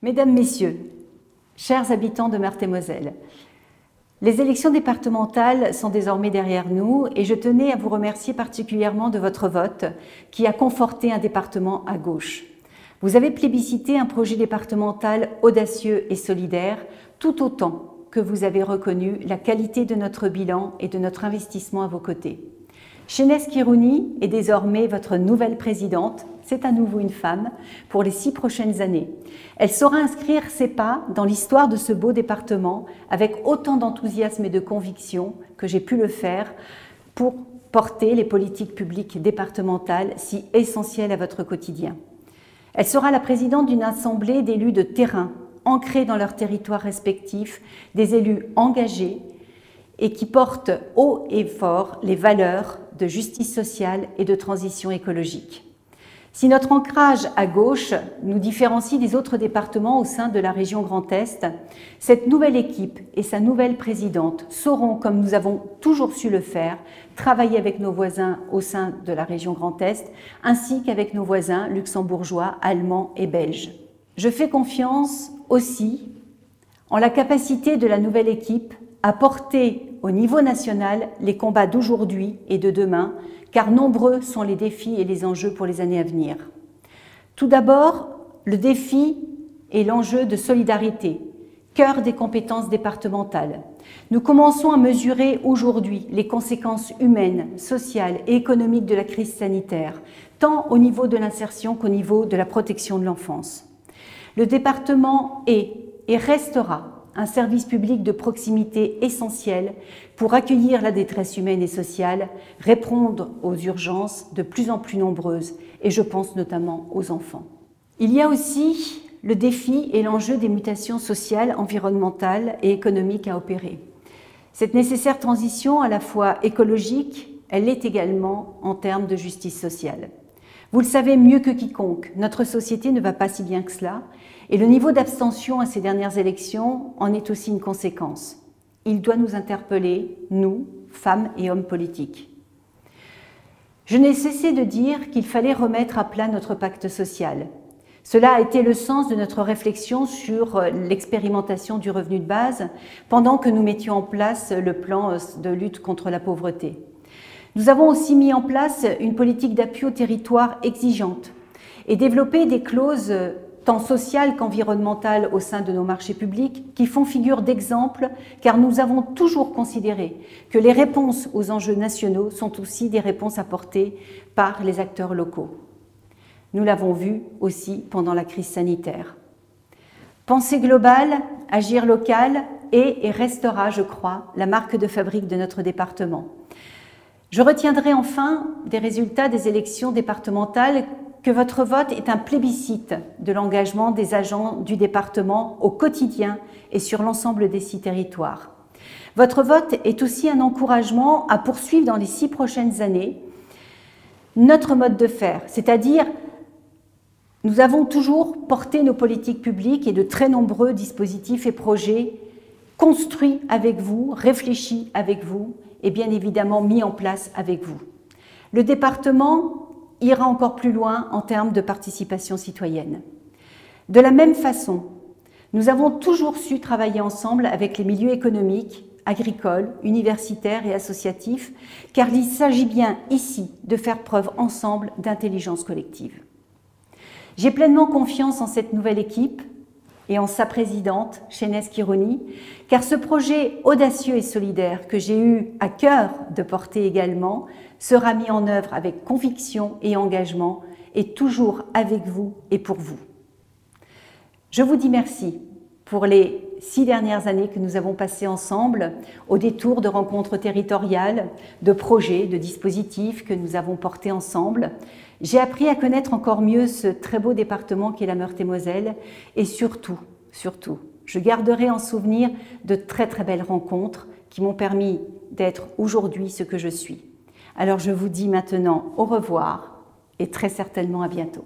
Mesdames, Messieurs, chers habitants de Meurthe-et-Moselle, les élections départementales sont désormais derrière nous et je tenais à vous remercier particulièrement de votre vote qui a conforté un département à gauche. Vous avez plébiscité un projet départemental audacieux et solidaire tout autant que vous avez reconnu la qualité de notre bilan et de notre investissement à vos côtés. Chénès Kirouni est désormais votre nouvelle présidente. C'est à nouveau une femme pour les six prochaines années. Elle saura inscrire ses pas dans l'histoire de ce beau département avec autant d'enthousiasme et de conviction que j'ai pu le faire pour porter les politiques publiques départementales si essentielles à votre quotidien. Elle sera la présidente d'une assemblée d'élus de terrain ancrés dans leurs territoires respectifs, des élus engagés et qui portent haut et fort les valeurs de justice sociale et de transition écologique. Si notre ancrage à gauche nous différencie des autres départements au sein de la région Grand Est, cette nouvelle équipe et sa nouvelle présidente sauront, comme nous avons toujours su le faire, travailler avec nos voisins au sein de la région Grand Est, ainsi qu'avec nos voisins luxembourgeois, allemands et belges. Je fais confiance aussi en la capacité de la nouvelle équipe à porter au niveau national les combats d'aujourd'hui et de demain, car nombreux sont les défis et les enjeux pour les années à venir. Tout d'abord, le défi est l'enjeu de solidarité, cœur des compétences départementales. Nous commençons à mesurer aujourd'hui les conséquences humaines, sociales et économiques de la crise sanitaire, tant au niveau de l'insertion qu'au niveau de la protection de l'enfance. Le département est et restera un service public de proximité essentiel pour accueillir la détresse humaine et sociale, répondre aux urgences de plus en plus nombreuses, et je pense notamment aux enfants. Il y a aussi le défi et l'enjeu des mutations sociales, environnementales et économiques à opérer. Cette nécessaire transition, à la fois écologique, elle l'est également en termes de justice sociale. Vous le savez mieux que quiconque, notre société ne va pas si bien que cela, et le niveau d'abstention à ces dernières élections en est aussi une conséquence. Il doit nous interpeller, nous, femmes et hommes politiques. Je n'ai cessé de dire qu'il fallait remettre à plat notre pacte social. Cela a été le sens de notre réflexion sur l'expérimentation du revenu de base pendant que nous mettions en place le plan de lutte contre la pauvreté. Nous avons aussi mis en place une politique d'appui au territoire exigeante et développé des clauses tant sociales qu'environnementales au sein de nos marchés publics qui font figure d'exemple car nous avons toujours considéré que les réponses aux enjeux nationaux sont aussi des réponses apportées par les acteurs locaux. Nous l'avons vu aussi pendant la crise sanitaire. Penser globale, agir local est et restera, je crois, la marque de fabrique de notre département. Je retiendrai enfin des résultats des élections départementales que votre vote est un plébiscite de l'engagement des agents du département au quotidien et sur l'ensemble des six territoires. Votre vote est aussi un encouragement à poursuivre dans les six prochaines années notre mode de faire, c'est-à-dire nous avons toujours porté nos politiques publiques et de très nombreux dispositifs et projets construits avec vous, réfléchis avec vous et bien évidemment mis en place avec vous. Le département ira encore plus loin en termes de participation citoyenne. De la même façon, nous avons toujours su travailler ensemble avec les milieux économiques, agricoles, universitaires et associatifs, car il s'agit bien ici de faire preuve ensemble d'intelligence collective. J'ai pleinement confiance en cette nouvelle équipe et en sa présidente, Chénès Kironi, car ce projet audacieux et solidaire que j'ai eu à cœur de porter également sera mis en œuvre avec conviction et engagement et toujours avec vous et pour vous. Je vous dis merci pour les six dernières années que nous avons passées ensemble au détour de rencontres territoriales, de projets, de dispositifs que nous avons portés ensemble. J'ai appris à connaître encore mieux ce très beau département qu'est la Meurthe-et-Moselle et surtout, surtout, je garderai en souvenir de très très belles rencontres qui m'ont permis d'être aujourd'hui ce que je suis. Alors je vous dis maintenant au revoir et très certainement à bientôt.